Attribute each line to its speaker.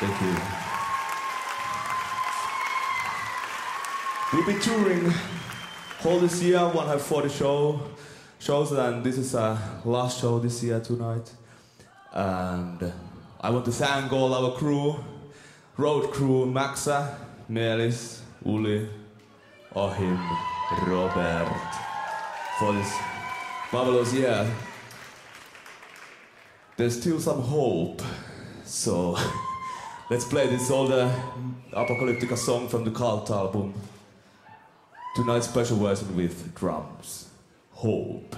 Speaker 1: Thank you. We'll be touring whole this year, 140 show, shows, and this is our last show this year tonight. And uh, I want to thank all our crew, road crew, Maxa, Melis, Uli, Ohim, Robert, for this marvelous year. There's still some hope, so let's play this older uh, Apocalyptica song from the Cult album. Tonight's special version with drums. Hope.